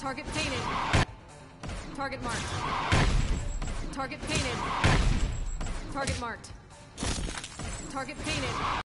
Target painted. Target marked. Target painted. Target marked. Target painted.